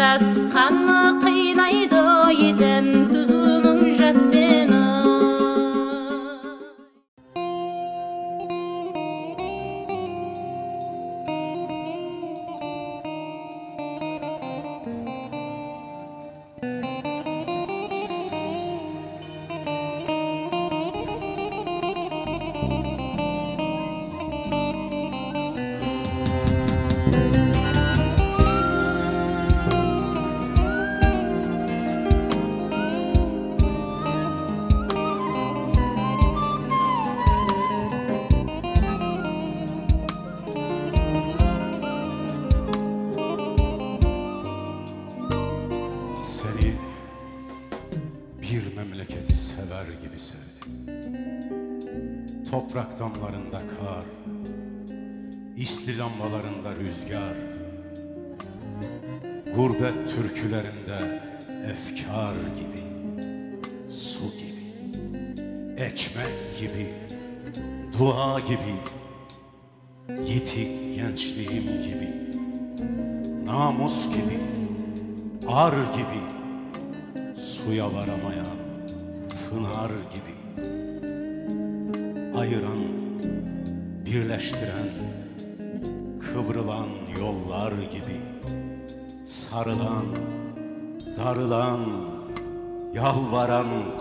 coração.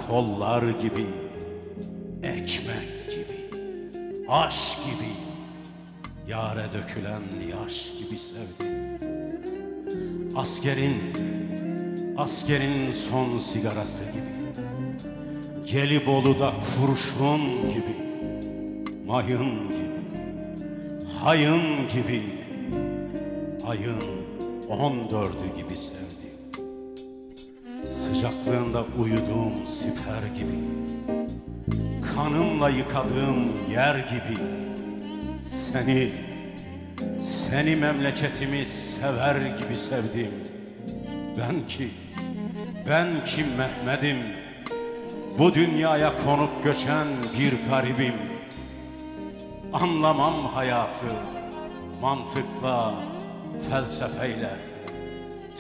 Kollar gibi, ekmek gibi, aşk gibi, yare dökülen yaş gibi sevdim. Askerin, askerin son sigarası gibi. Gelibolu'da kurşun gibi. Mayın gibi. Hayın gibi. Ayın on dördü gibi sevdim. Sıcaklığında uyuduğum siper gibi. Kanımla yıkadığım yer gibi. Seni seni memleketimi sever gibi sevdim. Ben ki, ben ki Mehmet'im. Bu dünyaya konup göçen bir garibim. Anlamam hayatı mantıkla, felsefeyle.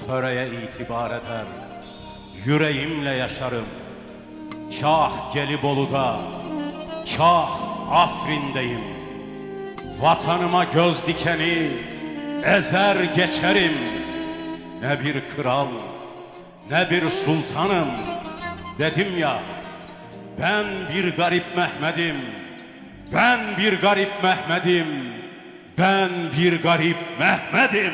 Töreye itibar eder, yüreğimle yaşarım. Kah Gelibolu'da, kah Afrin'deyim. Vatanıma göz dikeni ezer geçerim. Ne bir kral, ne bir sultanım. Dedim ya, ben bir garip Mehmet'im. Ben bir garip Mehmet'im. Ben bir garip Mehmet'im.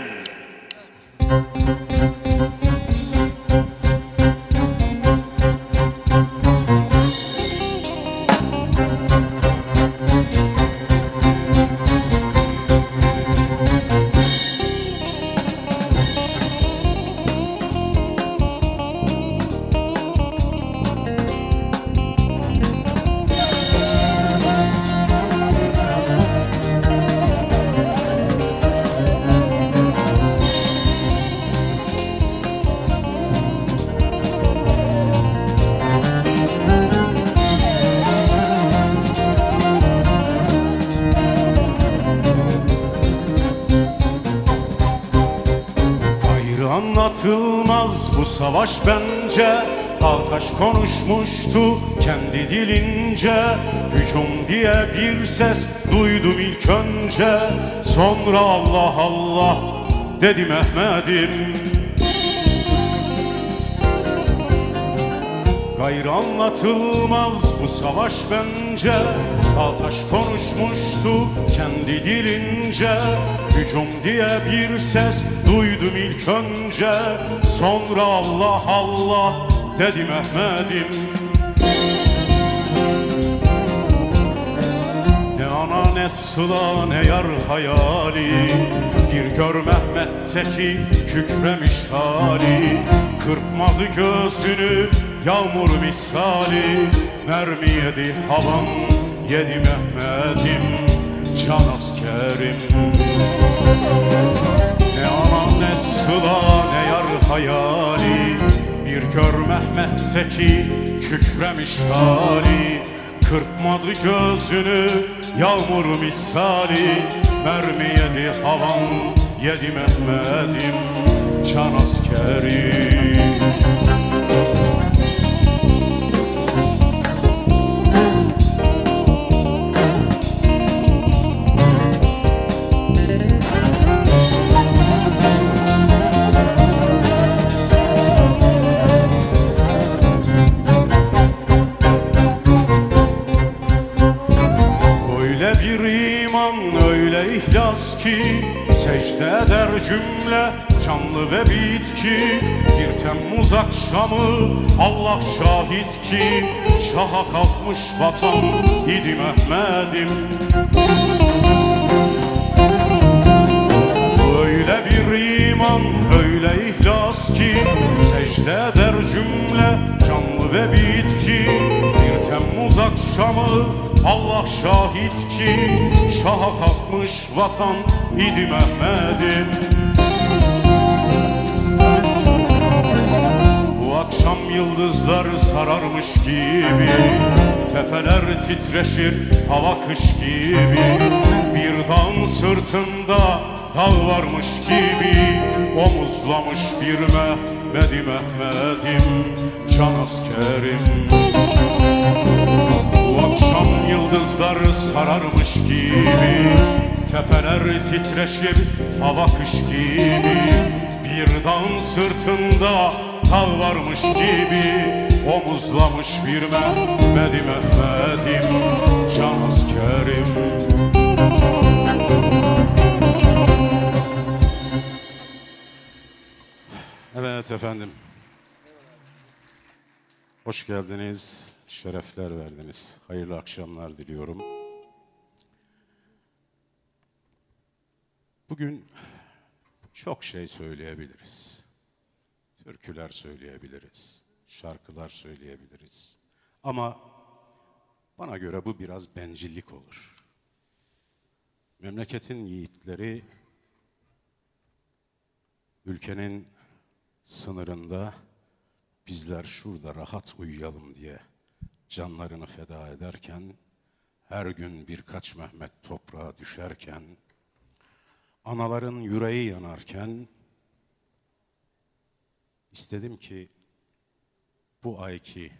Savaş bence Ataş konuşmuştu kendi dilince. Hücum diye bir ses duydum ilk önce. Sonra Allah Allah dedi Mehmet'im. Gayrı anlatılmaz bu savaş bence. Ataş konuşmuştu kendi dilince. Hücum diye bir ses duydum ilk önce Sonra Allah Allah dedi Mehmet'im. Ne ana ne sıla ne yar hayali. Bir gör Mehmet'teki kükremiş hali. Kırpmadı gözünü yağmur misali. Mermi yedi havan yedi Mehmet'im. Can askerim Ne sıla ne yar hayali. Bir gör Mehmet'teki kükremiş hali. Kırpmadı gözünü yağmur misali. Mermi yedi havan yedi Mehmet'im can askerim ki Secde eder cümle canlı ve bitki. Bir Temmuz akşamı Allah şahit ki Şaha kalkmış vatan idi Mehmet'im. Öyle bir iman, öyle ihlas ki Secde eder cümle canlı ve bitki Temmuz akşamı Allah şahit ki Şaha kalkmış vatan idi Mehmet'im. Bu akşam yıldızlar sararmış gibi Tepeler titreşir hava kış gibi. Bir dağın sırtında dağ varmış gibi Omuzlamış bir Mehmedi Mehmet'im Can askerim. Bu akşam yıldızlar sararmış gibi Tepeler titreşir hava kış gibi. Bir dağın sırtında dağ varmış gibi Omuzlamış bir Mehmedi Mehmet'im Can askerim. Evet efendim. Hoş geldiniz, şerefler verdiniz. Hayırlı akşamlar diliyorum. Bugün çok şey söyleyebiliriz. Türküler söyleyebiliriz, şarkılar söyleyebiliriz. Ama bana göre bu biraz bencillik olur. Memleketin yiğitleri ülkenin sınırında bizler şurada rahat uyuyalım diye canlarını feda ederken her gün birkaç Mehmet toprağa düşerken anaların yüreği yanarken istedim ki bu ayki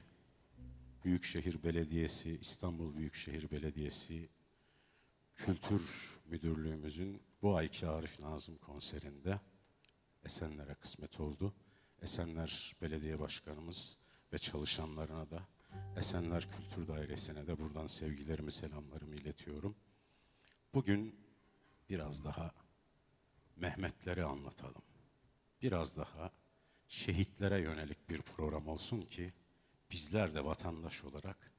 Büyükşehir Belediyesi, İstanbul Büyükşehir Belediyesi Kültür Müdürlüğümüzün bu ayki Arif Nazım konserinde Esenler'e kısmet oldu. Esenler Belediye Başkanımız ve çalışanlarına da Esenler Kültür Dairesi'ne de buradan sevgilerimi, selamlarımı iletiyorum. Bugün biraz daha Mehmetleri anlatalım. Biraz daha şehitlere yönelik bir program olsun ki bizler de vatandaş olarak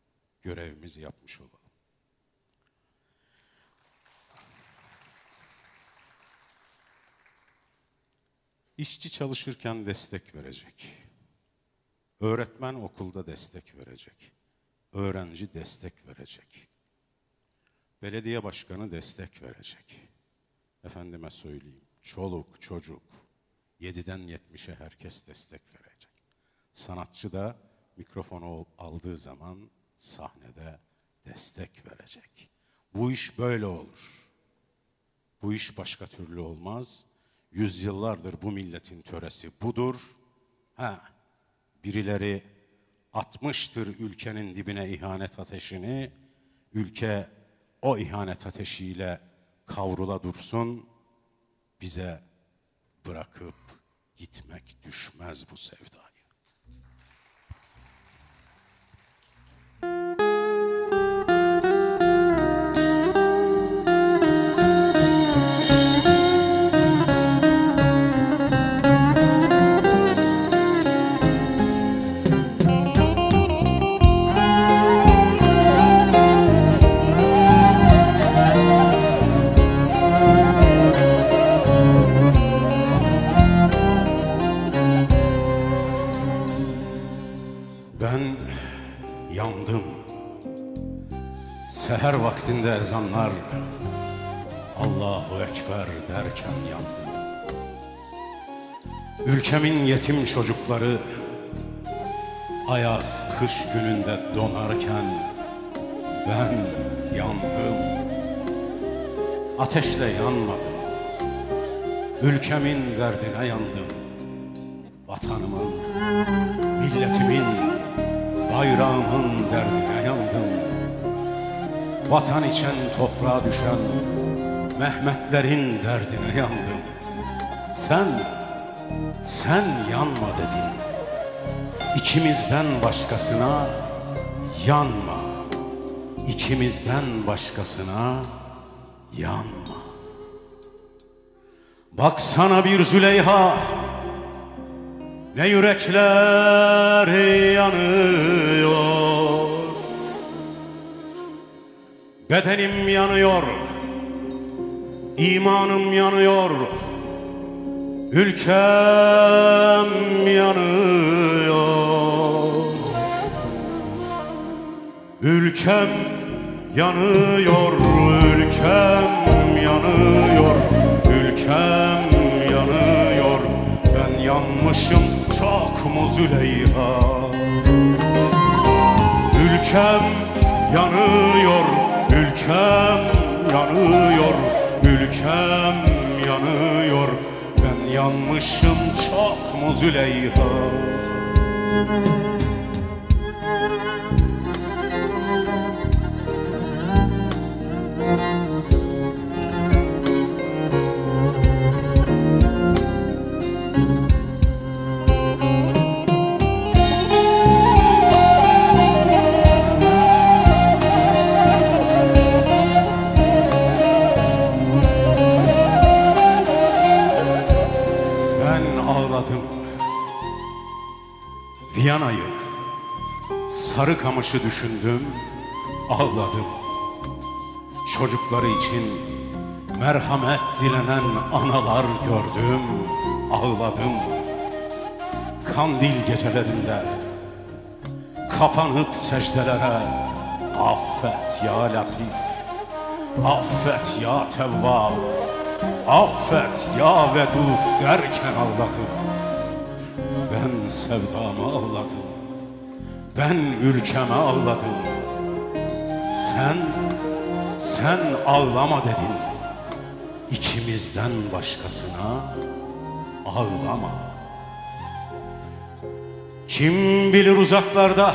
görevimizi yapmış olalım. İşçi çalışırken destek verecek. Öğretmen okulda destek verecek. Öğrenci destek verecek. Belediye başkanı destek verecek. Efendime söyleyeyim, çoluk, çocuk, 7'den 70'e herkes destek verecek. Sanatçı da mikrofonu aldığı zaman sahnede destek verecek. Bu iş böyle olur. Bu iş başka türlü olmaz. Yüzyıllardır bu milletin töresi budur. Ha, birileri atmıştır ülkenin dibine ihanet ateşini. Ülke o ihanet ateşiyle kavrula dursun. Bize bırakıp gitmek düşmez bu sevdaya. Ülkemin yetim çocukları ayaz kış gününde donarken ben yandım. Ateşle yanmadım. Ülkemin derdine yandım. Vatanımın, milletimin, bayrağımın derdine yandım. Vatan için toprağa düşen Mehmetlerin derdine yandım. Sen, sen yanma dedin. İkimizden başkasına yanma. İkimizden başkasına yanma. Baksana bir Züleyha ne yürekler yanıyor Bedenim yanıyor imanım yanıyor Ülkem yanıyor Ülkem yanıyor, ülkem yanıyor, ülkem yanıyor. Ben yanmışım çok mu Züleyha? Ülkem yanıyor, ülkem yanıyor, ülkem yanıyor. Yanmışım çok mu Züleyha? Sarıkamış'ı düşündüm Ağladım. Çocukları için Merhamet dilenen analar gördüm Ağladım. Kandil gecelerinde Kapanıp secdelere Affet ya Latif Affet ya Tevvab Affet ya Vedud derken ağladım. Ben sevdamı ağladım Ben ülkeme ağladım. Sen, sen ağlama dedin. İkimizden başkasına ağlama. Kim bilir uzaklarda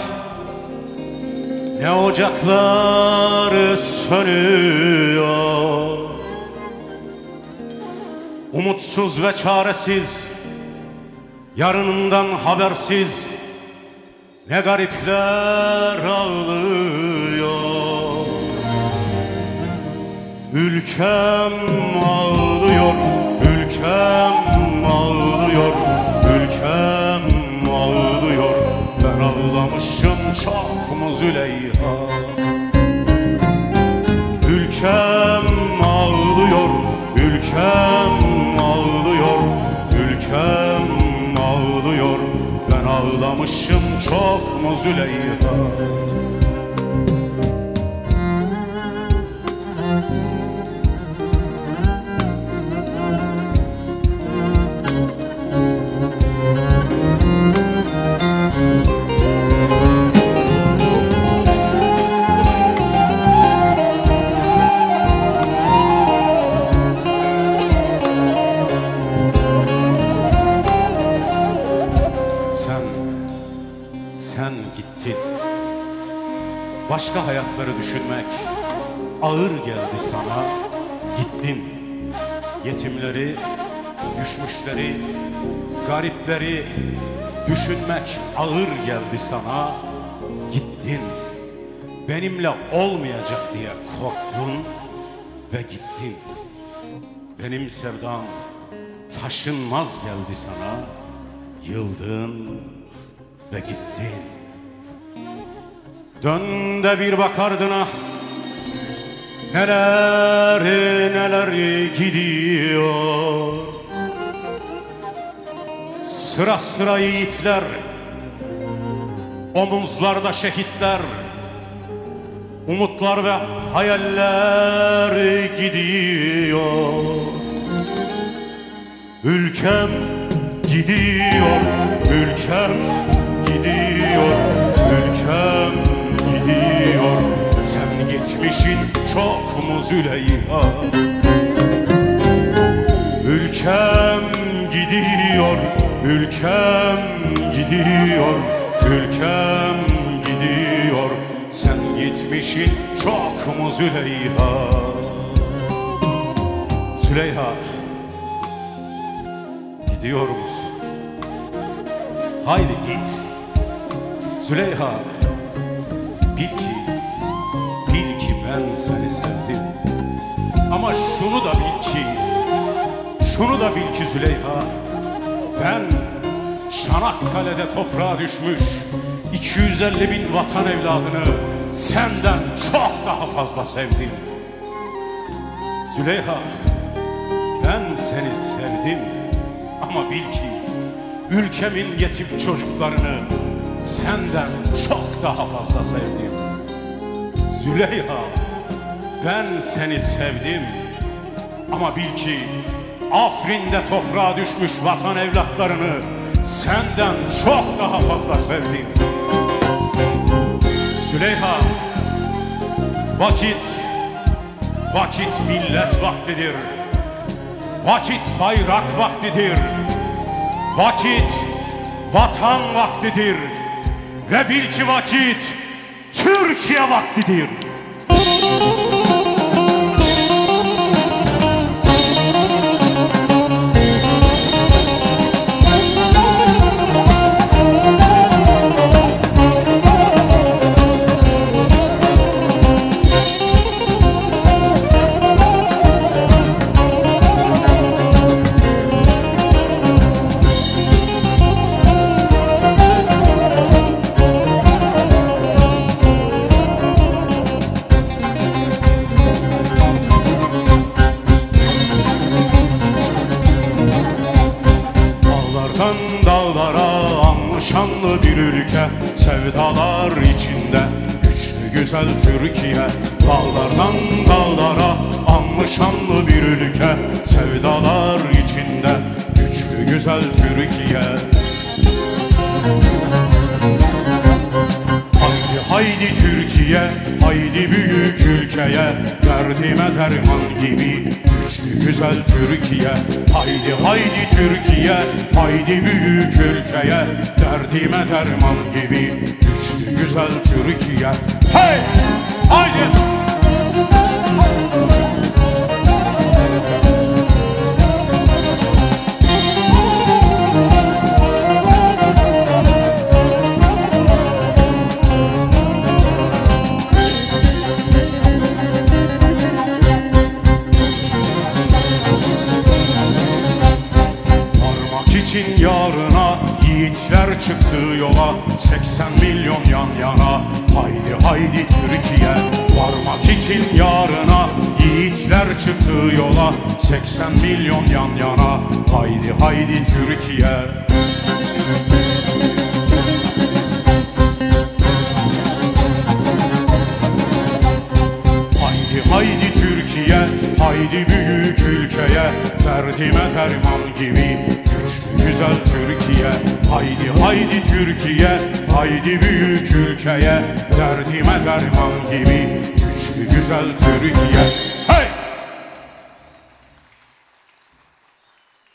ne ocaklar sönüyor. Umutsuz ve çaresiz Yarınından habersiz Ne garipler ağlıyor. Ülkem ağlıyor Ülkem ağlıyor Ülkem ağlıyor. Ben ağlamışım çok mu Züleyha? Ülkem ağlıyor, ülkem ağlıyor, ülkem ağlıyor. Ben ağlamışım çok mu Züleyha? Başka hayatları düşünmek ağır geldi sana. Gittin. Yetimleri, düşmüşleri, garipleri düşünmek ağır geldi sana. Gittin. Benimle olmayacak diye korktun ve gittin. Benim sevdam taşınmaz geldi sana. Yıldın ve gittin. Dön de bir bak ardına Neler neler gidiyor Sıra sıra yiğitler Omuzlarda şehitler Umutlar ve hayaller gidiyor Ülkem gidiyor, ülkem gidiyor, ülkem. Sen gitmişin çok mu Züleyha? Ülkem gidiyor Ülkem gidiyor Ülkem gidiyor Sen gitmişin çok mu Züleyha Züleyha Gidiyor musun? Haydi git Züleyha Bil ki ben seni sevdim. Ama şunu da bil ki Şunu da bil ki Züleyha Ben Çanakkale'de toprağa düşmüş 250 bin vatan evladını Senden çok daha fazla sevdim. Züleyha Ben seni sevdim. Ama bil ki Ülkemin yetim çocuklarını Senden çok daha fazla sevdim Züleyha Ben seni sevdim. Ama bil ki Afrin'de toprağa düşmüş vatan evlatlarını Senden çok daha fazla sevdim. Züleyha Vakit Vakit millet vaktidir. Vakit bayrak vaktidir. Vakit vatan vaktidir. Ve bil ki vakit Türkiye vaktidir Haydi haydi Türkiye, haydi büyük ülkeye Derdime derman gibi güçlü güzel Türkiye Derdime derman gibi güçlü güzel Türkiye Haydi haydi Türkiye, haydi büyük ülkeye Derdime derman gibi güçlü güzel Türkiye Hey!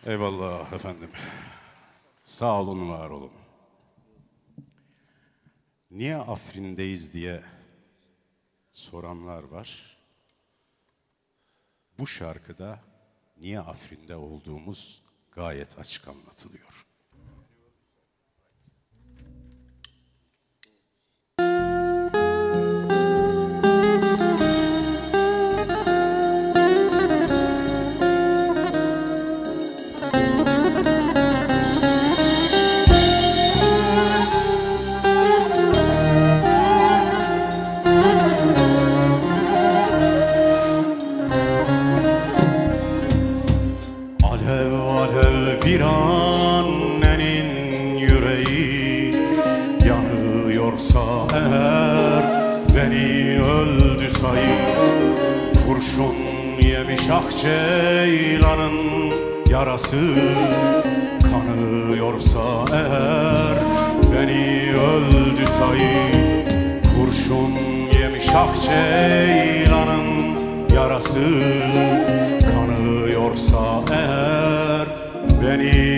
Eyvallah efendim. Sağ olun, var olun. Niye Afrin'deyiz diye soranlar var. Bu şarkıda niye Afrin'de olduğumuz gayet açık anlatılıyor. Ah yarası Kanıyorsa eğer beni öldü sayı Kurşun yemiş ah yarası Kanıyorsa eğer beni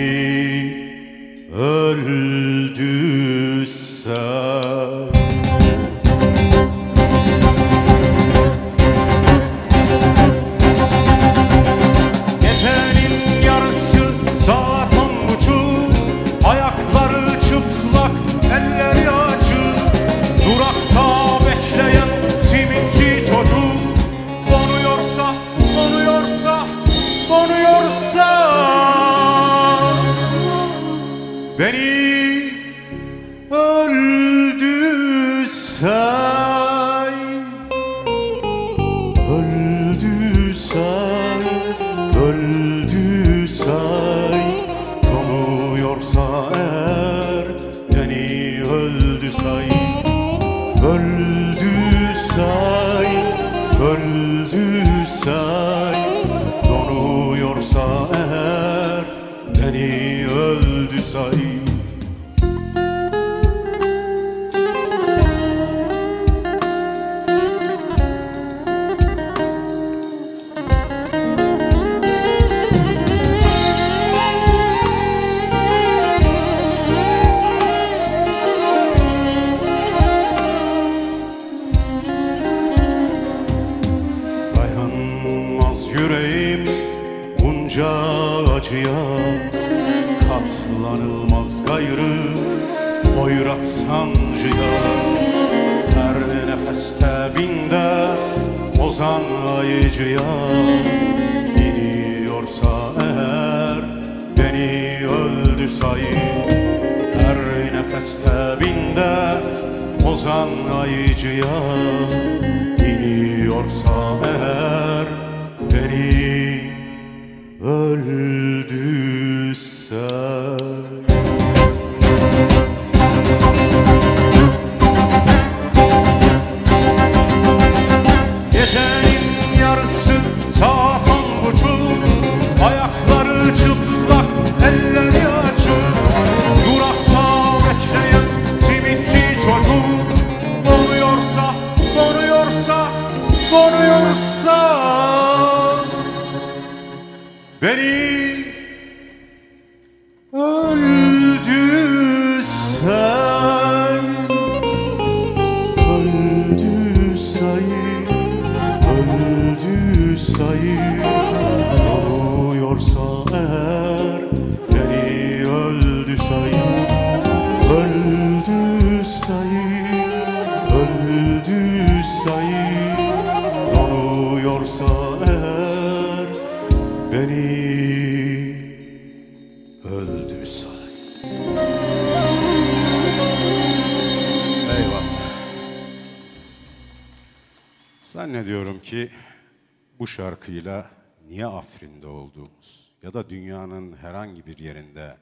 şarkıyla niye Afrin'de olduğumuz ya da dünyanın herhangi bir yerinde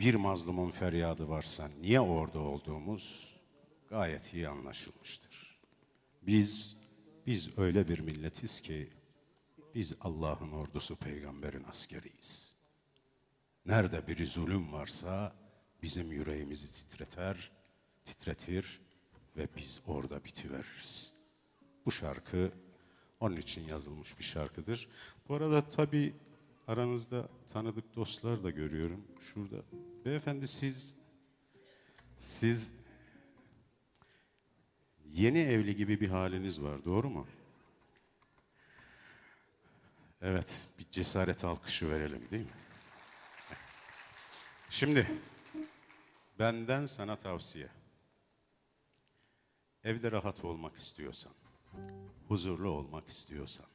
bir mazlumun feryadı varsa niye orada olduğumuz gayet iyi anlaşılmıştır. Biz, biz öyle bir milletiz ki biz Allah'ın ordusu peygamberin askeriyiz. Nerede bir zulüm varsa bizim yüreğimizi titreter, titretir ve biz orada bitiveririz. Bu şarkı onun için yazılmış bir şarkıdır. Bu arada tabii aranızda tanıdık dostlar da görüyorum şurada. Beyefendi siz siz yeni evli gibi bir haliniz var doğru mu? Evet bir cesaret alkışı verelim değil mi? Şimdi benden sana tavsiye. Evde rahat olmak istiyorsan huzurlu olmak istiyorsan,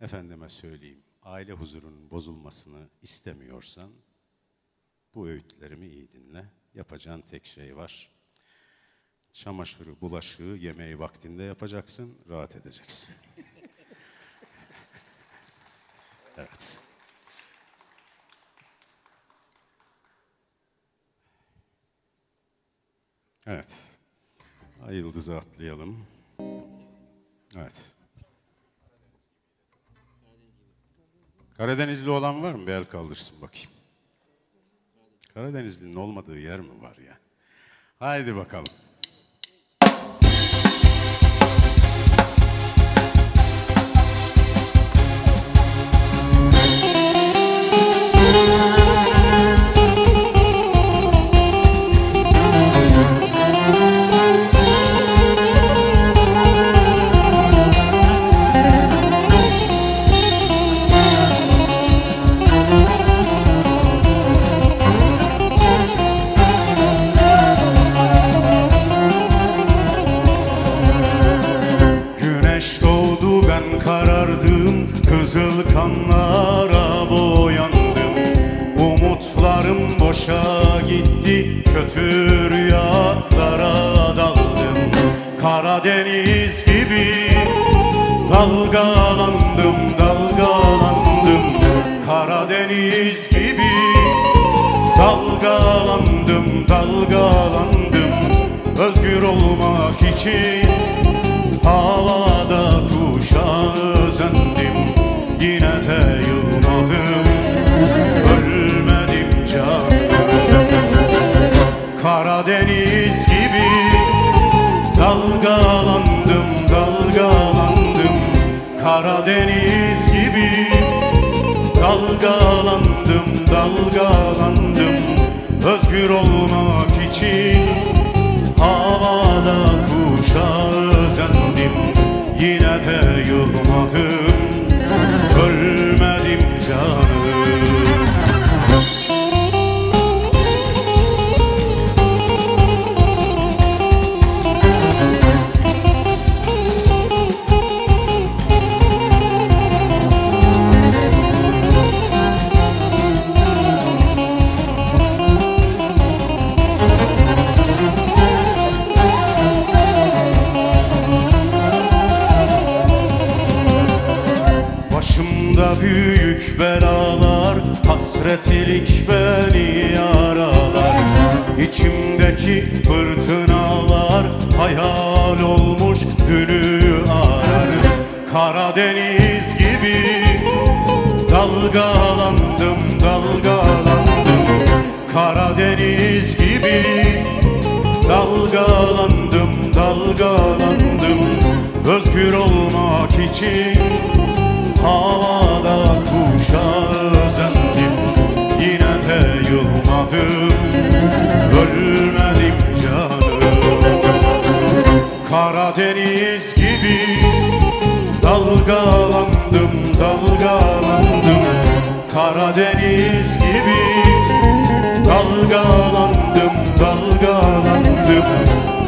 efendime söyleyeyim, aile huzurunun bozulmasını istemiyorsan, bu öğütlerimi iyi dinle. Yapacağın tek şey var. Çamaşırı, bulaşığı, yemeği vaktinde yapacaksın, rahat edeceksin. evet. Evet. Ay yıldızı atlayalım. Evet. Karadenizli olan var mı? Bir el kaldırsın bakayım. Karadenizli'nin olmadığı yer mi var ya? Haydi bakalım.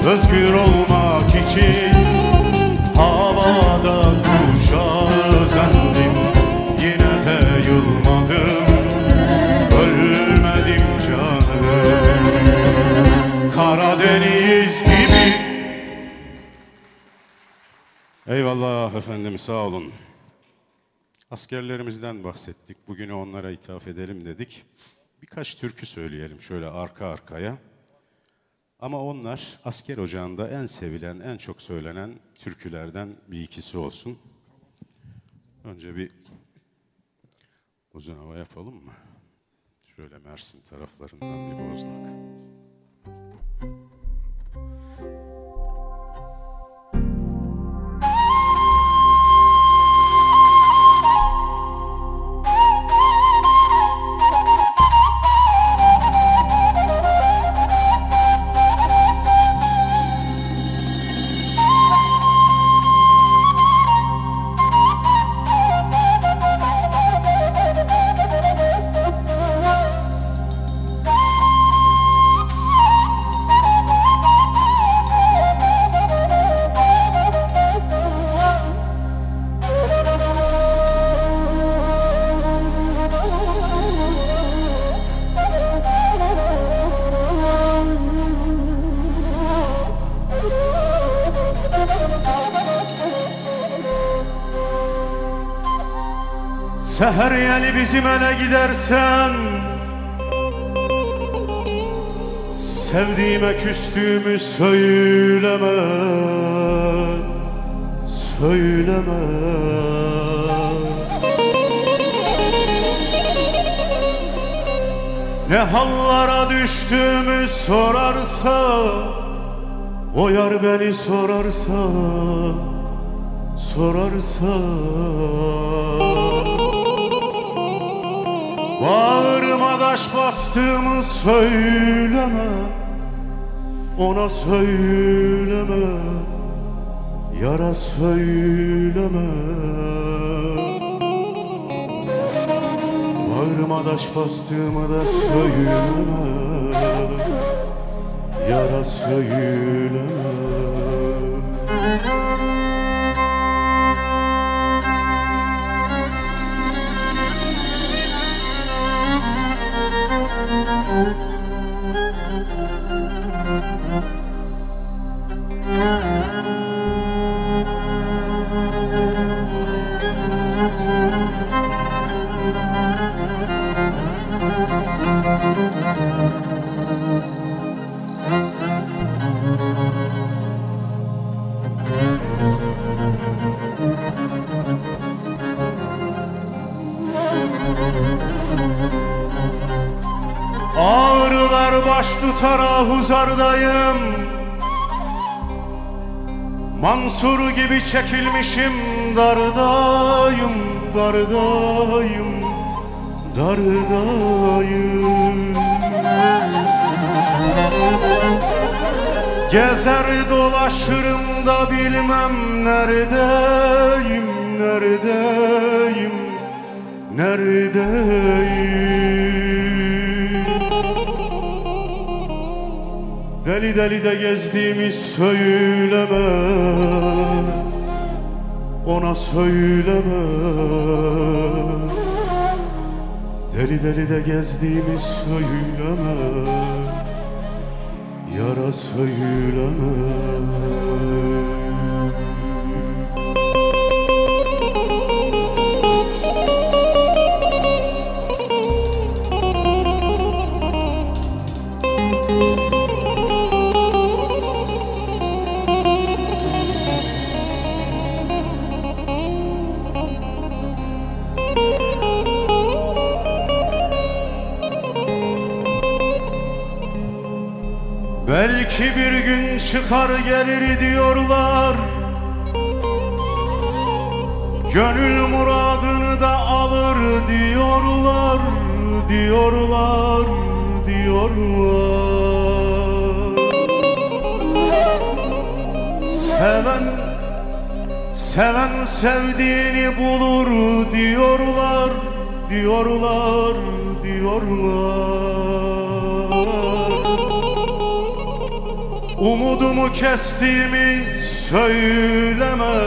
Özgür olmak için Havada kuşa özendim Yine de yılmadım Ölmedim canım Karadeniz gibi Eyvallah efendim sağ olun. Askerlerimizden bahsettik. Bugünü onlara ithaf edelim dedik. Birkaç türkü söyleyelim şöyle arka arkaya. Ama onlar asker ocağında en sevilen, en çok söylenen türkülerden bir ikisi olsun. Önce bir uzun hava yapalım mı? Şöyle Mersin taraflarından bir bozlak. Seher yeli bizim ele gidersen Sevdiğime küstüğümü söyleme Söyleme. Ne hallara düştüğümü sorarsa O yar beni sorarsa Sorarsa Bağrıma taş bastığımı söyleme. Ona söyleme. Yara söyleme. Bağrıma taş bastığımı da söyleme. Yara söyleme Ağrılar baş tutar ahuzardayım. Mansur gibi çekilmişim dardayım Dardayım Dardayım. Gezer dolaşırım da bilmem neredeyim Neredeyim Neredeyim Deli deli de gezdiğimi söyleme. Ona söyleme. Deli deli de gezdiğimi söyleme. Yara söyleme Belki bir gün çıkar gelir diyorlar. Gönül muradını da alır diyorlar Diyorlar, diyorlar. Seven, seven sevdiğini bulur diyorlar Diyorlar, diyorlar Umudumu kestiğimi söyleme.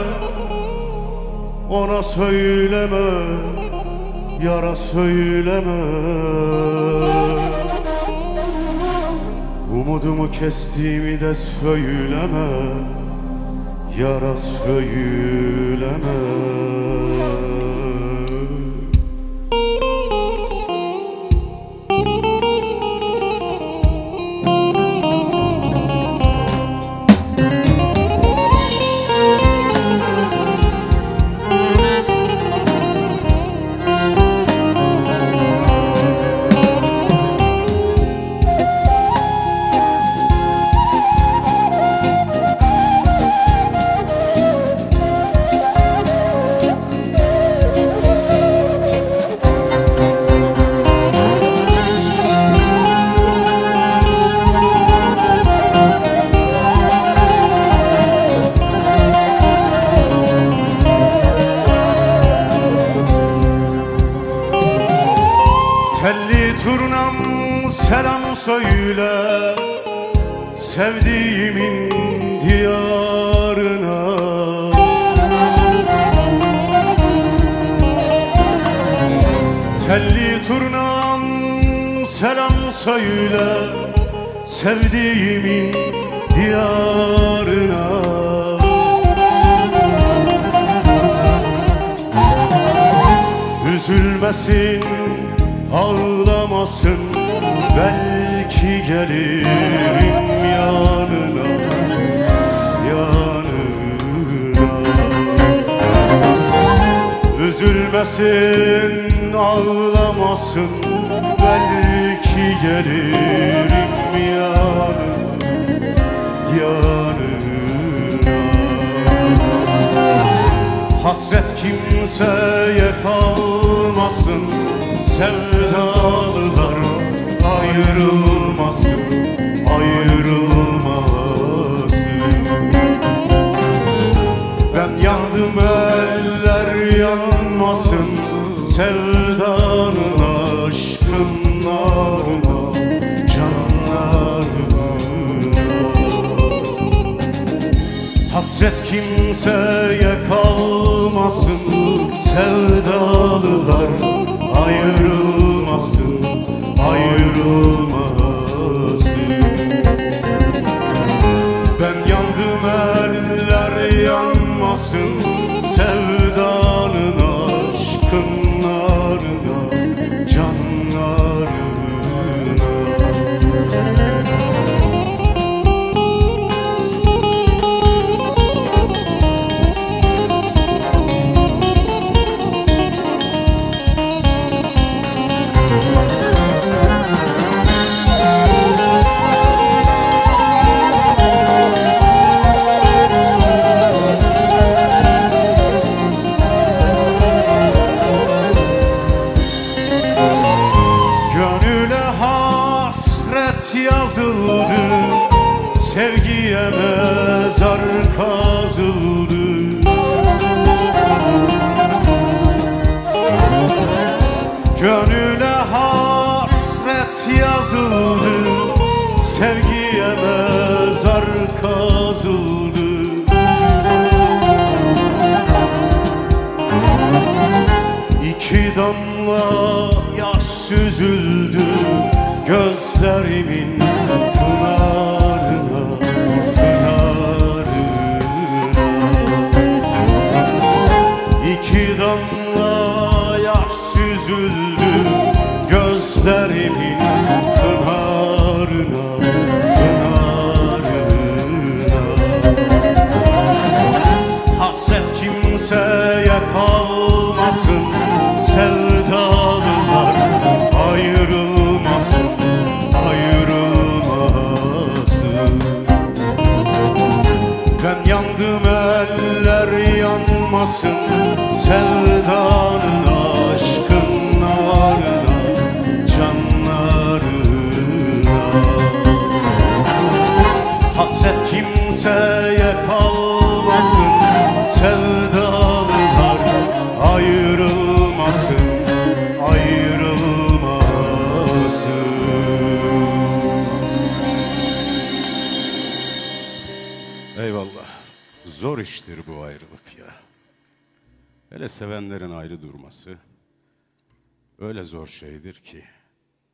Ona söyleme. Yara söyleme. Umudumu kestiğimi de söyleme. Yara söyleme Sevdiğimin diyarına. Üzülmesin, ağlamasın Belki gelirim yanına Yanına. Üzülmesin, ağlamasın Belki gelirim Yanına Hasret kimseye kalmasın Sevdalılar ayrılmasın Ayrılmasın. Ben yandım eller yanmasın Sevdanın Hasret kimseye kalmasın Sevdalılar ayrılmasın Ayrılmasın İki damla yaş süzüldü Gözlerimin sevenlerin ayrı durması Öyle zor şeydir ki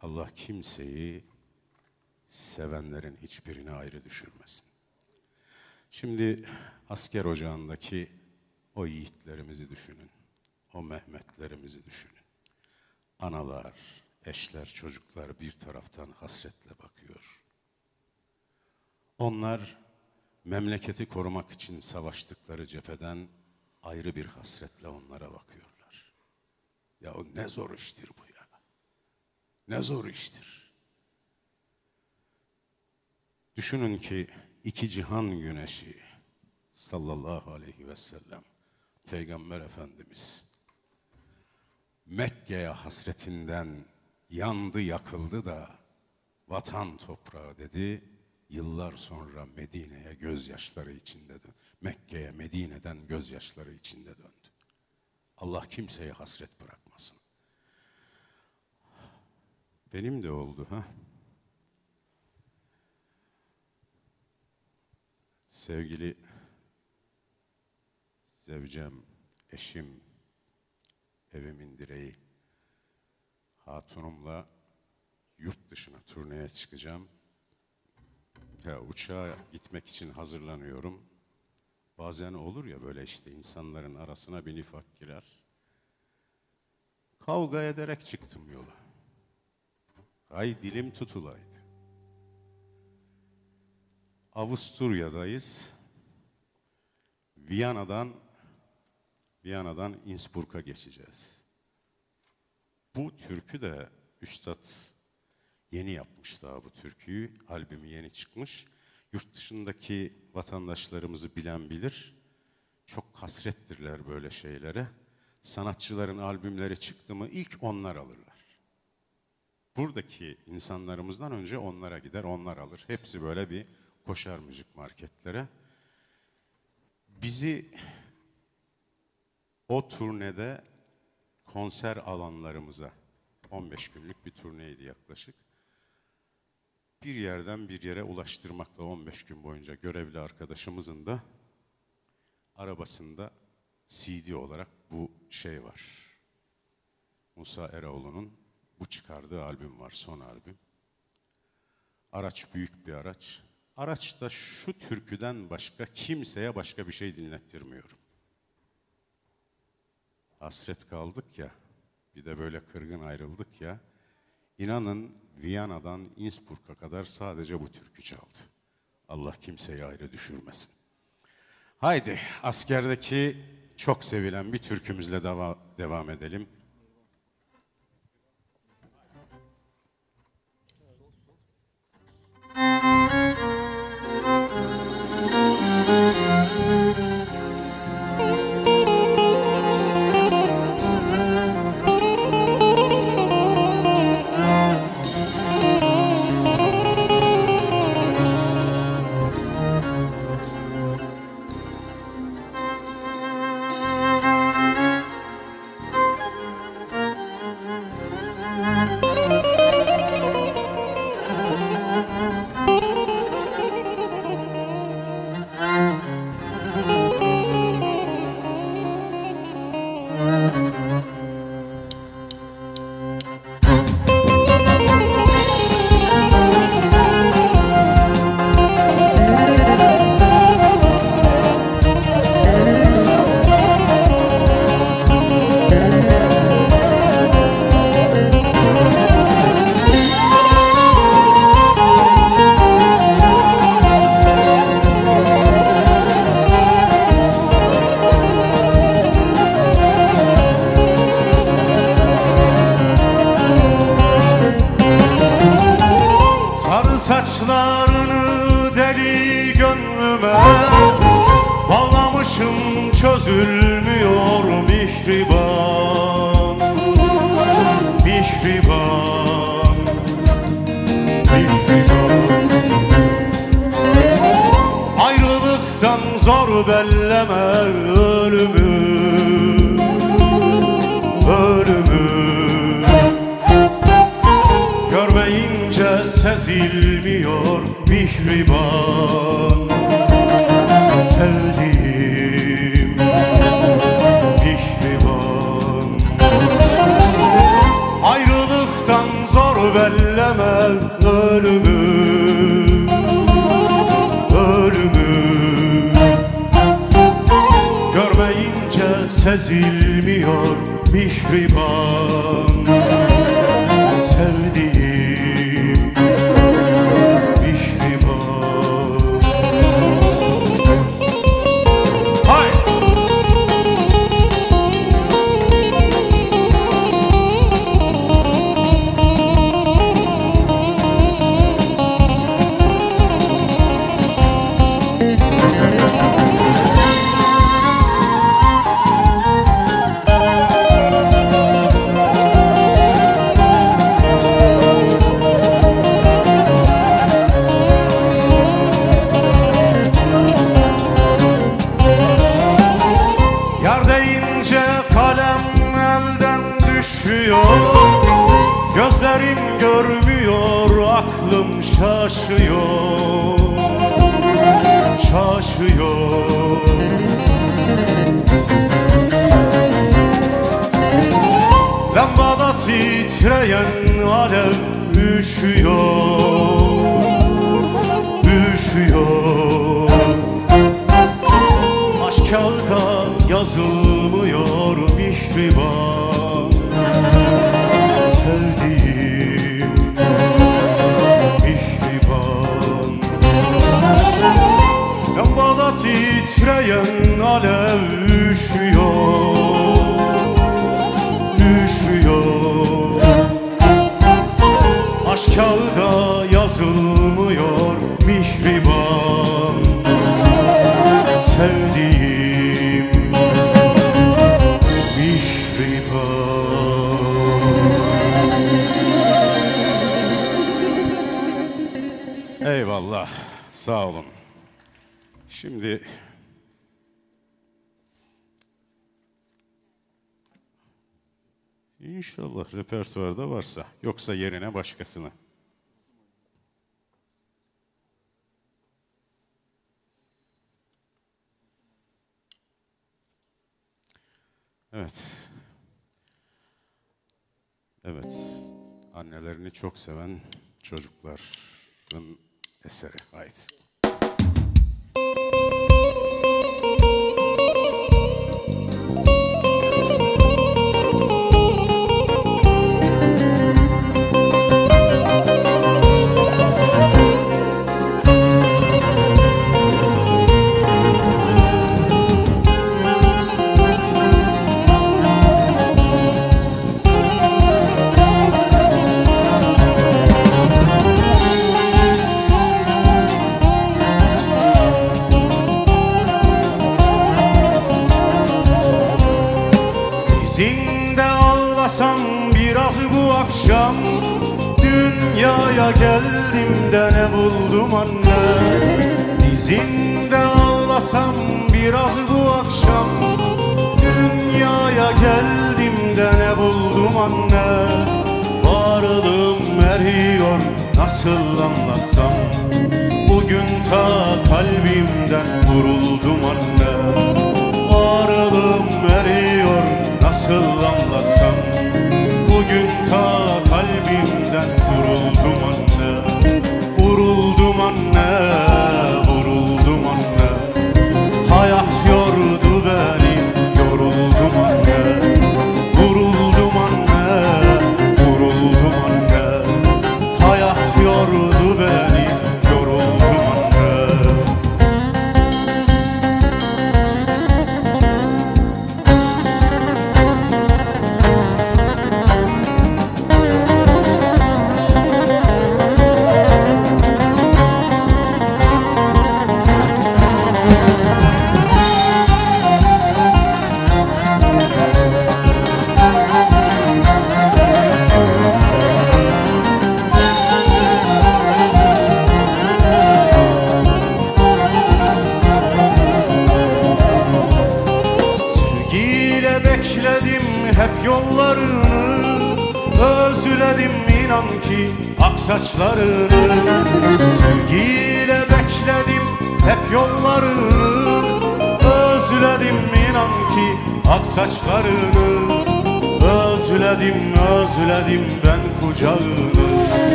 Allah kimseyi sevenlerin hiçbirini ayrı düşürmesin. Şimdi asker ocağındaki o yiğitlerimizi düşünün. O Mehmetlerimizi düşünün. Analar, eşler, çocuklar bir taraftan hasretle bakıyor. Onlar memleketi korumak için savaştıkları cepheden ayrı bir hasretle onlara bakıyorlar. Ya o ne zor iştir bu ya. Ne zor iştir. Düşünün ki iki cihan güneşi sallallahu aleyhi ve sellem Peygamber Efendimiz Mekke'ye hasretinden yandı yakıldı da vatan toprağı dedi. Yıllar sonra Medine'ye gözyaşları içinde döndü. Mekke'ye Medine'den gözyaşları içinde döndü. Allah kimseye hasret bırakmasın. Benim de oldu ha. Sevgili zevcem, eşim, evimin direği, hatunumla yurt dışına turneye çıkacağım. Ya uçağa gitmek için hazırlanıyorum. Bazen olur ya böyle işte insanların arasına bir nifak girer. Kavga ederek çıktım yola. Ay dilim tutulaydı. Avusturya'dayız. Viyana'dan Viyana'dan Innsbruck'a geçeceğiz. Bu türkü de Üstad yeni yapmış daha bu türküyü. Albümü yeni çıkmış. Yurt dışındaki vatandaşlarımızı bilen bilir. Çok hasrettirler böyle şeylere. Sanatçıların albümleri çıktı mı ilk onlar alırlar. Buradaki insanlarımızdan önce onlara gider, onlar alır. Hepsi böyle bir koşar müzik marketlere. Bizi o turnede konser alanlarımıza 15 günlük bir turneydi yaklaşık. Bir yerden bir yere ulaştırmakla 15 gün boyunca görevli arkadaşımızın da arabasında CD olarak bu şey var. Musa Eroğlu'nun bu çıkardığı albüm var, son albüm. Araç büyük bir araç. Araçta şu türküden başka kimseye başka bir şey dinlettirmiyorum. Hasret kaldık ya, bir de böyle kırgın ayrıldık ya. İnanın Viyana'dan Innsbruck'a kadar sadece bu türkü çaldı. Allah kimseyi ayrı düşürmesin. Haydi askerdeki çok sevilen bir türkümüzle deva- devam edelim. yoksa yerine başkasını. Evet. Evet. Annelerini çok seven çocukların eseri. Ait.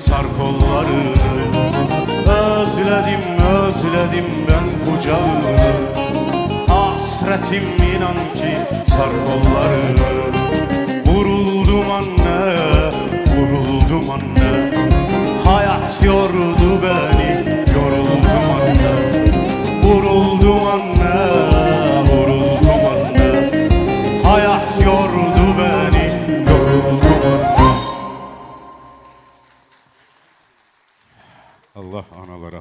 Sar kollarını Özledim özledim ben kucağını Hasretim inan ki sar kollarını Vuruldum anne, vuruldum anne. Hayat yordu beni,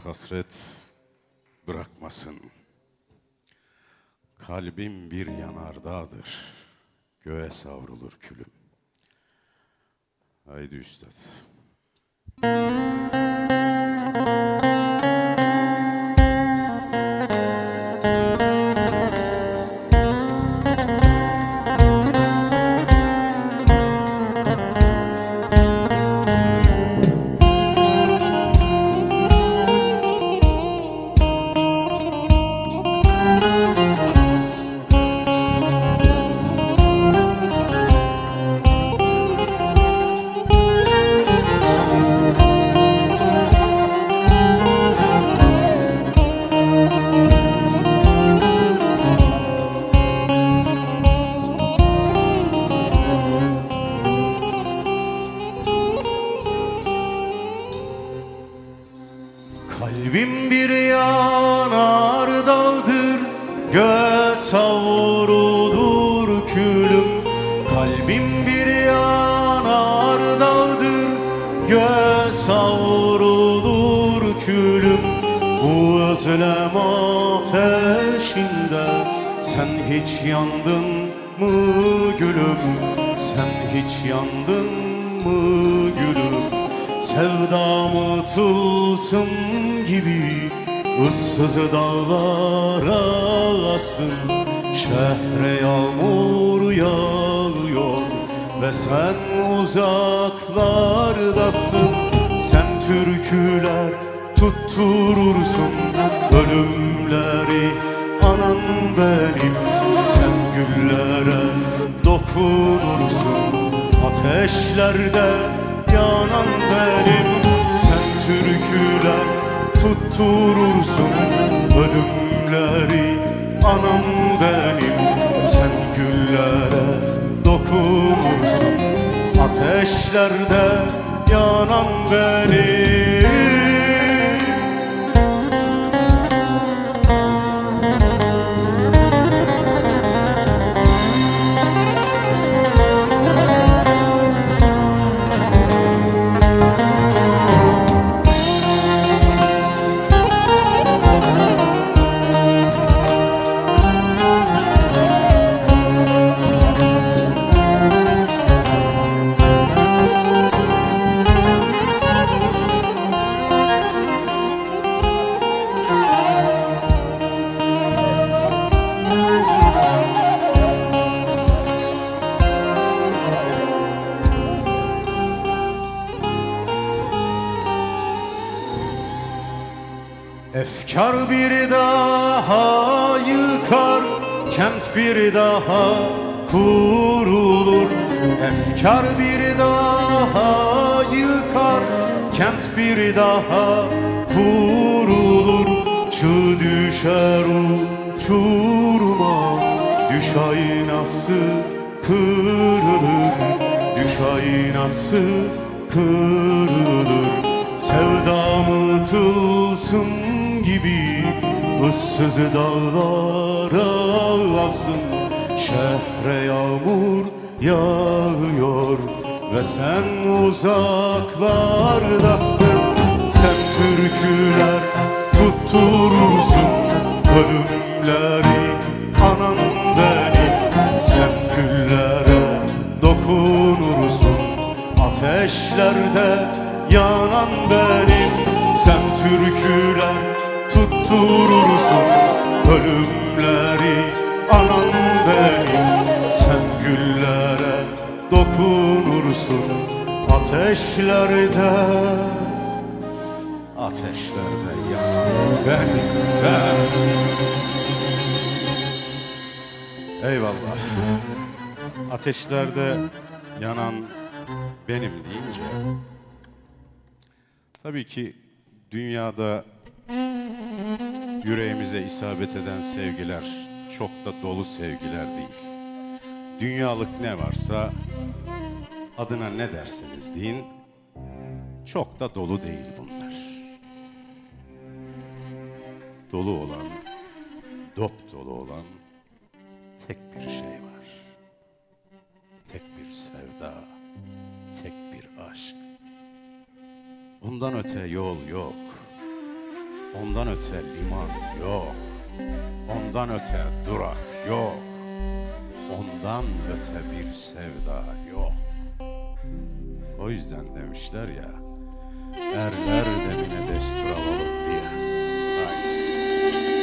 hasret bırakmasın. Kalbim bir yanardağdır Göğe savrulur külüm. Haydi üstad. Kalbim tutturursun ölümleri. Anan benim Sen güllere dokunursun. Ateşlerde yanan benim Sen türküler tutturursun ölümleri. Anam benim Sen güllere dokunursun. Ateşlerde yanan benim bir daha kurulur. Efkar bir daha yıkar. Kent bir daha kurulur. Çığ düşer uçuruma Düş aynası kırılır. Düş aynası kırılır. Sevdamı tılsım gibi ıssız dağlara asın Şehre yağmur yağıyor ve sen uzaklardasın. Sen türküler tutturursun ölümleri anan benim Sen güllere dokunursun ateşlerde yanan benim Sen türküler tutturursun ölümleri anan benim Sen güllere dokunursun ateşlerde. Ateşlerde yanan benim ben. Eyvallah. Ateşlerde yanan benim deyince Tabii ki dünyada yüreğimize isabet eden sevgiler çok da dolu sevgiler değil. Dünyalık ne varsa adına ne derseniz deyin çok da dolu değil bunlar. Dolu olan, dop dolu olan tek bir şey var. Tek bir sevda, tek bir aşk. Ondan öte yol yok. Ondan öte liman yok. Ondan öte durak yok. Ondan öte bir sevda yok. O yüzden demişler ya, erler demine destur alalım diye. Haydi.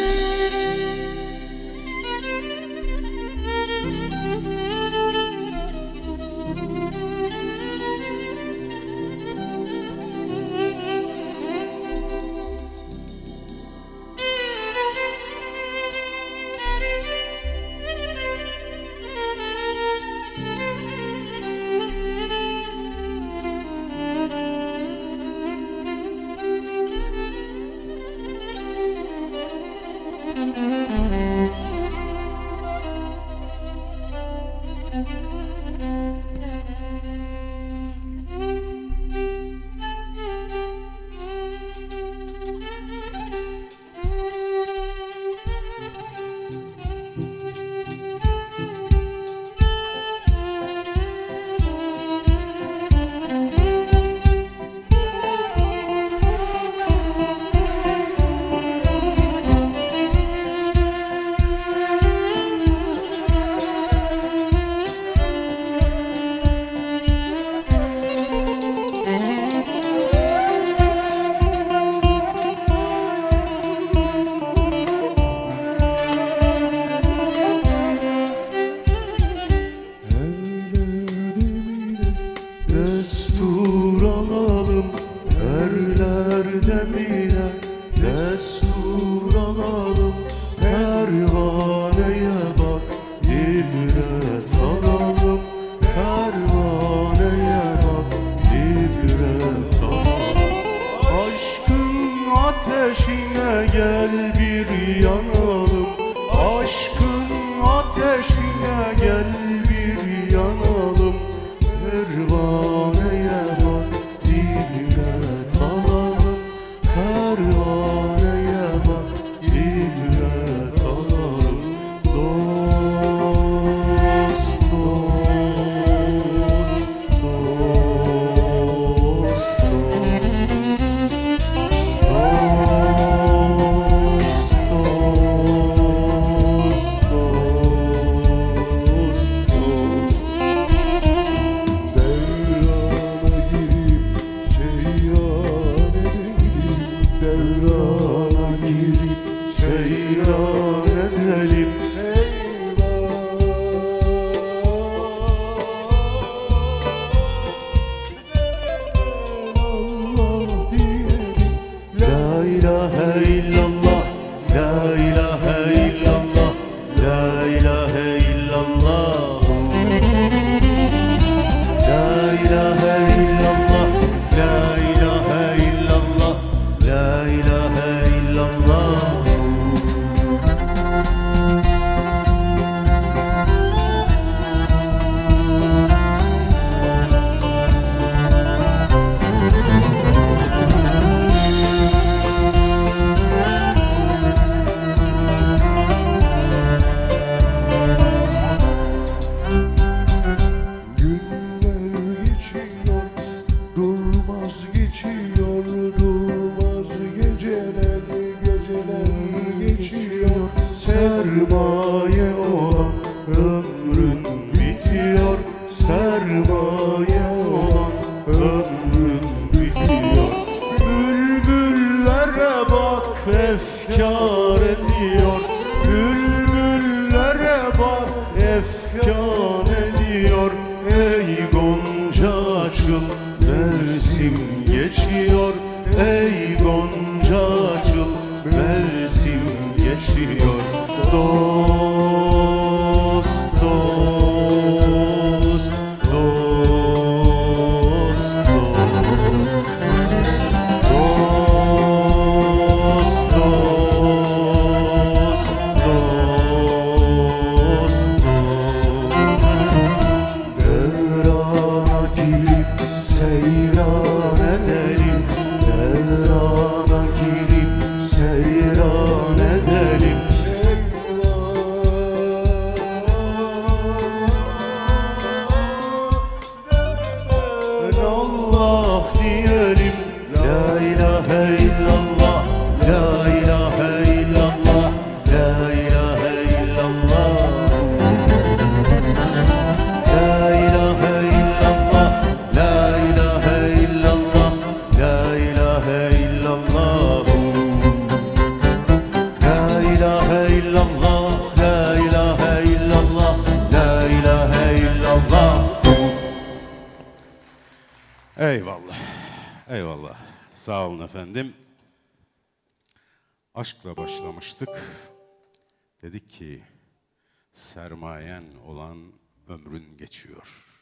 Geçiyor.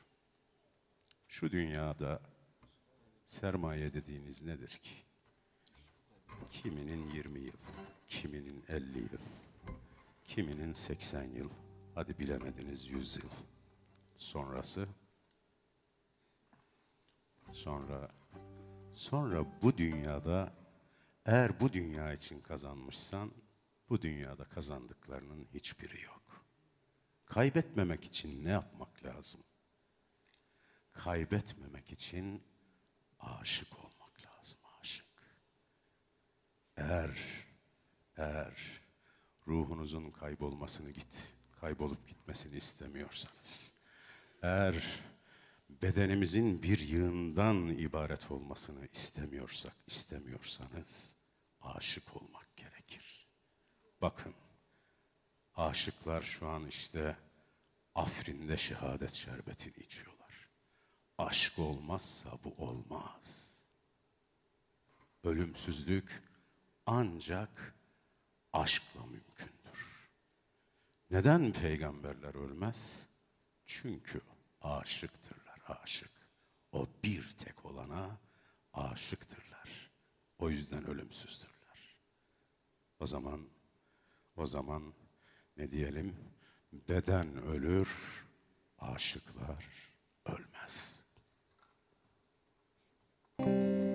Şu dünyada sermaye dediğiniz nedir ki? Kiminin 20 yıl, kiminin 50 yıl, kiminin 80 yıl, hadi bilemediniz 100 yıl. Sonrası Sonra sonra bu dünyada eğer bu dünya için kazanmışsan bu dünyada kazandıklarının hiçbiri yok. Kaybetmemek için ne yapmak lazım? Kaybetmemek için aşık olmak lazım, aşık. Eğer eğer ruhunuzun kaybolmasını git, kaybolup gitmesini istemiyorsanız, eğer bedenimizin bir yığından ibaret olmasını istemiyorsak, istemiyorsanız aşık olmak gerekir. Bakın, aşıklar şu an işte Afrin'de şehadet şerbetini içiyorlar. Aşk olmazsa bu olmaz. Ölümsüzlük ancak aşkla mümkündür. Neden peygamberler ölmez? Çünkü aşıktırlar, aşık. O bir tek olana aşıktırlar. O yüzden ölümsüzdürler. O zaman, o zaman ne diyelim? Beden ölür, aşıklar ölmez. Yusuf'u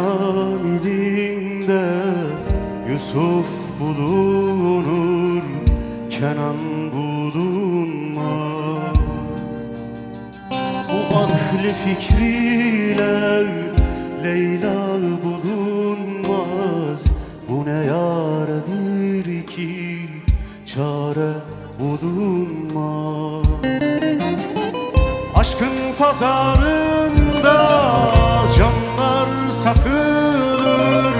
Kenan ilinde Yusuf bulunur Kenan bulunmaz. Bu akli fikriyle Leyla bulunmaz. Bu ne yaredir ki Çare bulunmaz? Aşkın pazarında canlar satılır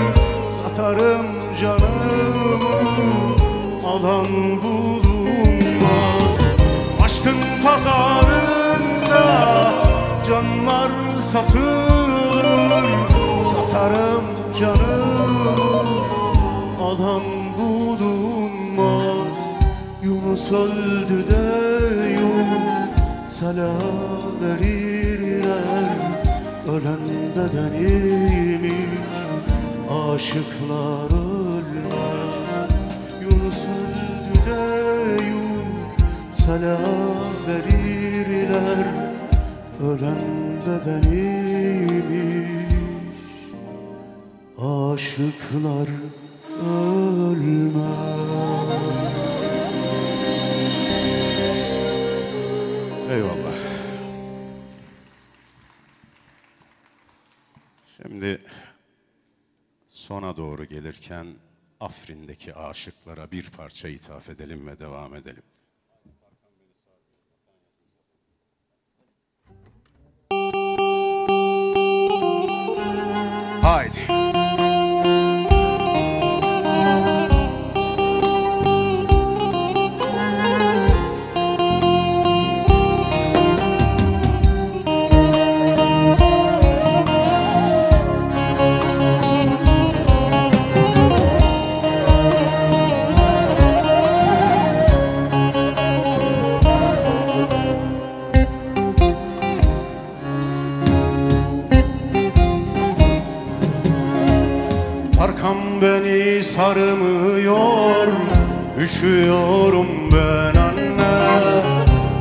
Satarım canımı. Alan bulunmaz. Aşkın pazarında canlar satılır Satarım canımı. Alan bulunmaz. Yunus öldü de Yunus Selam verirler ölen bedeniymiş Aşıklar ölmez. Yunus öldü de selam verirler. Ölen bedeniymiş Aşıklar ölmez. Eyvallah. Sona doğru gelirken Afrin'deki aşıklara bir parça ithaf edelim ve devam edelim. Haydi. Beni sarmıyor Üşüyorum ben anne.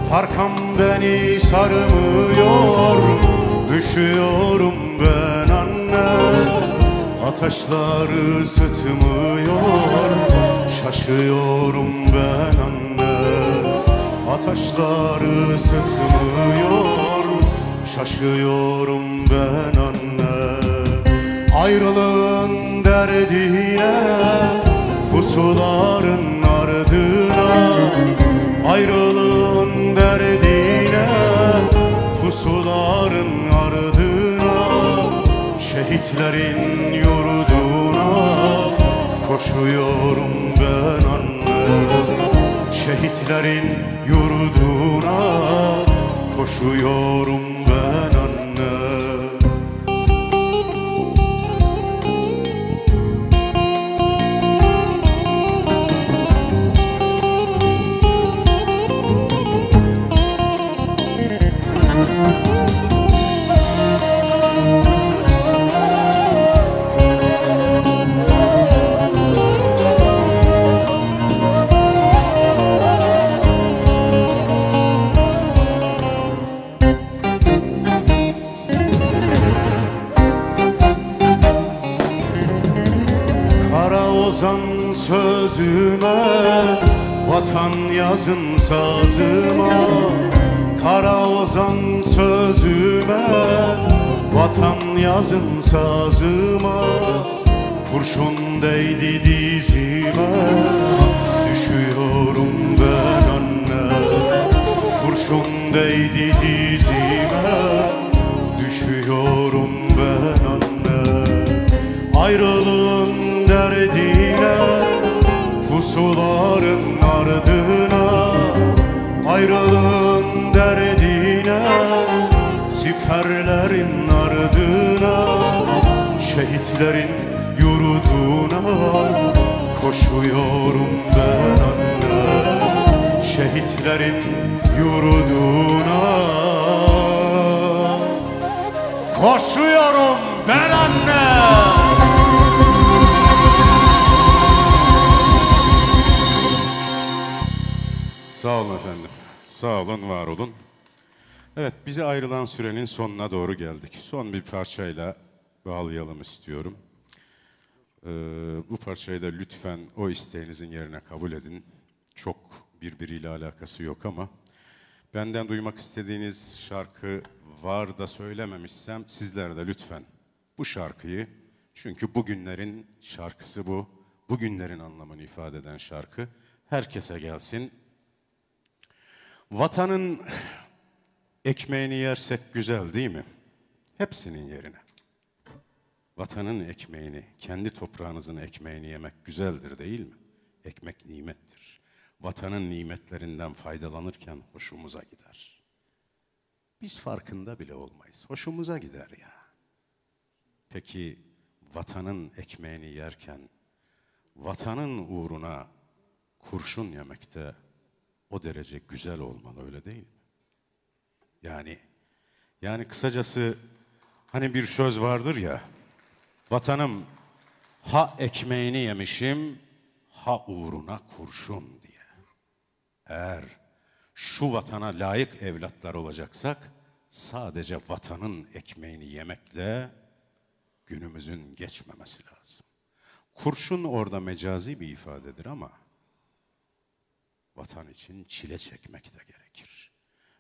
Tarkan beni sarmıyor Üşüyorum ben anne. Ateşler ısıtmıyor Şaşıyorum ben anne. Ateşler ısıtmıyor Şaşıyorum ben anne. Ayrılığın derdine Pusuların ardına Ayrılığın derdine Pusuların ardına Şehitlerin yurduna Koşuyorum ben anne. Şehitlerin yurduna Koşuyorum sözüme Vatan yazın sazıma Kara ozan sözüme Vatan yazın sazıma Kurşun değdi dizime Düşüyorum ben anne. Kurşun değdi dizime Düşüyorum ben anne. Ayrılığın derdine Pusuların ardına Ayrılığın derdine Siperlerin ardına Şehitlerin yurduna Koşuyorum ben anne. Şehitlerin yurduna Koşuyorum ben anne Sağ olun efendim. Sağ olun, var olun. Evet, bize ayrılan sürenin sonuna doğru geldik. Son bir parçayla bağlayalım istiyorum. Ee, bu parçayı da lütfen o isteğinizin yerine kabul edin. Çok birbiriyle alakası yok ama benden duymak istediğiniz şarkı var da söylememişsem sizler de lütfen bu şarkıyı çünkü bugünlerin şarkısı bu. Bugünlerin anlamını ifade eden şarkı herkese gelsin. Vatanın ekmeğini yersek güzel değil mi? Hepsinin yerine. Vatanın ekmeğini, kendi toprağınızın ekmeğini yemek güzeldir değil mi? Ekmek nimettir. Vatanın nimetlerinden faydalanırken hoşumuza gider. Biz farkında bile olmayız. Hoşumuza gider ya. Peki vatanın ekmeğini yerken vatanın uğruna kurşun yemekte o derece güzel olmalı öyle değil mi? Yani yani kısacası Hani bir söz vardır ya, vatanım ha ekmeğini yemişim, ha uğruna kurşun diye. Eğer şu vatana layık evlatlar olacaksak, sadece vatanın ekmeğini yemekle günümüzün geçmemesi lazım. Kurşun orada mecazi bir ifadedir ama vatan için çile çekmek de gerekir.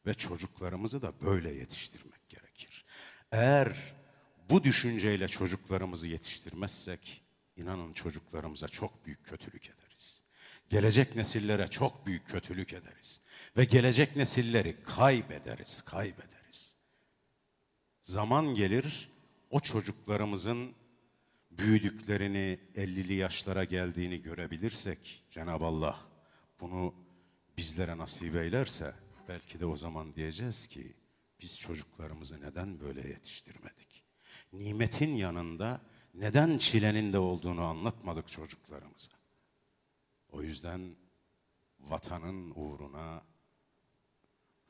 Ve çocuklarımızı da böyle yetiştirmek gerekir. Eğer bu düşünceyle çocuklarımızı yetiştirmezsek inanın çocuklarımıza çok büyük kötülük ederiz. Gelecek nesillere çok büyük kötülük ederiz ve gelecek nesilleri kaybederiz, kaybederiz. Zaman gelir o çocuklarımızın büyüdüklerini, 50'li yaşlara geldiğini görebilirsek Cenab-ı Allah bunu bizlere nasip eylerse belki de o zaman diyeceğiz ki biz çocuklarımızı neden böyle yetiştirmedik? Nimetin yanında neden çilenin de olduğunu anlatmadık çocuklarımıza? O yüzden vatanın uğruna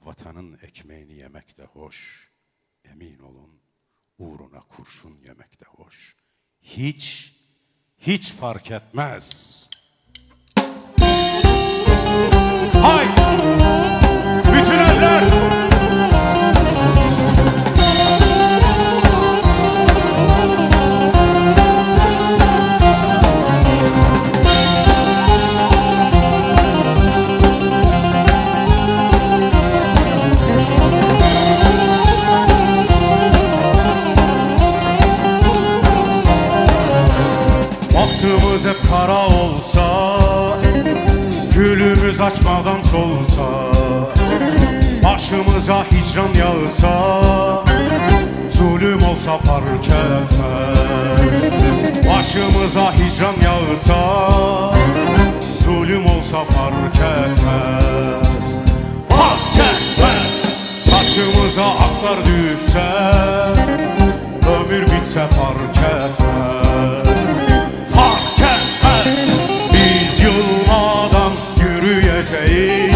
vatanın ekmeğini yemek de hoş. Emin olun uğruna kurşun yemek de hoş. Hiç hiç fark etmez. Hi. Solsa Başımıza hicran yağsa Zulüm olsa fark etmez. Başımıza hicran yağsa Zulüm olsa fark etmez. Fark etmez. Saçımıza aklar düşse Ömür bitse fark etmez. Fark etmez. Biz yılmadan yürüyeceğiz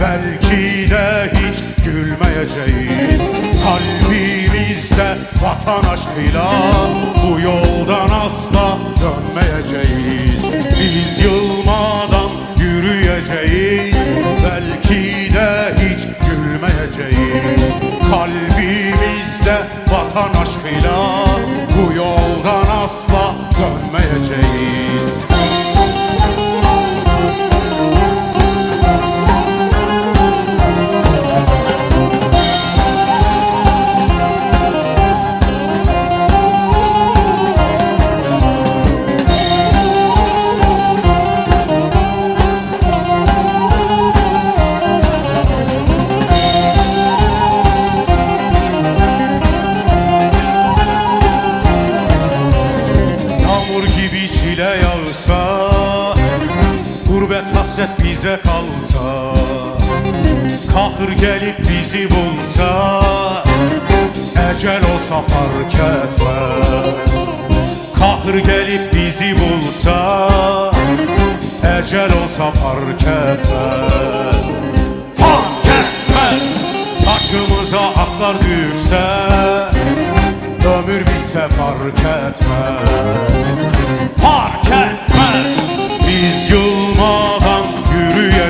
Belki de hiç gülmeyeceğiz. Kalbimizde vatan aşkıyla Bu yoldan asla dönmeyeceğiz. Biz yılmadan yürüyeceğiz. Belki de hiç gülmeyeceğiz. Kalbimizde vatan aşkıyla Bu yoldan asla dönmeyeceğiz hasret bize kalsa Kahır gelip bizi bulsa Ecel olsa fark etmez. Kahır gelip bizi bulsa Ecel olsa fark etmez. Fark etmez. Saçımıza aklar düşse Ömür bitse fark etmez. Fark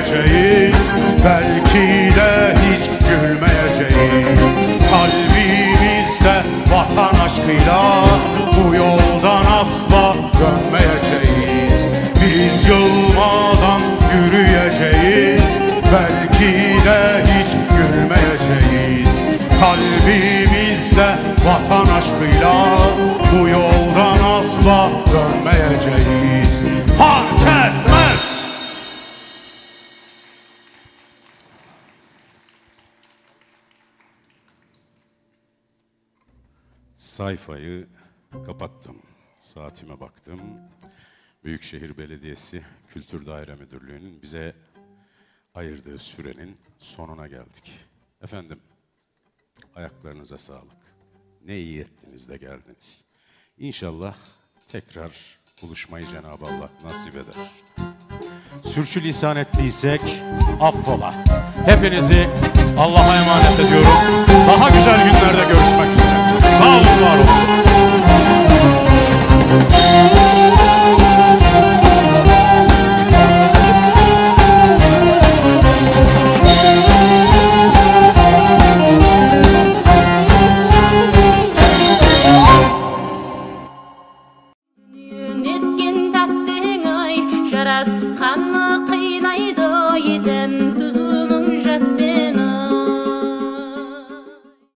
yürüyeceğiz Belki de hiç gülmeyeceğiz. Kalbimizde vatan aşkıyla Bu yoldan asla dönmeyeceğiz. Biz yılmadan yürüyeceğiz. Belki de hiç gülmeyeceğiz. Kalbimizde vatan aşkıyla Bu yoldan asla dönmeyeceğiz Sayfayı kapattım. Saatime baktım. Büyükşehir Belediyesi Kültür Daire Müdürlüğü'nün bize ayırdığı sürenin sonuna geldik. Efendim, ayaklarınıza sağlık. Ne iyi ettiniz de geldiniz. İnşallah tekrar buluşmayı Cenab-ı Allah nasip eder. Sürçü lisan ettiysek affola. Hepinizi Allah'a emanet ediyorum. Daha güzel günlerde görüşmek üzere. Sağ olun, var olun.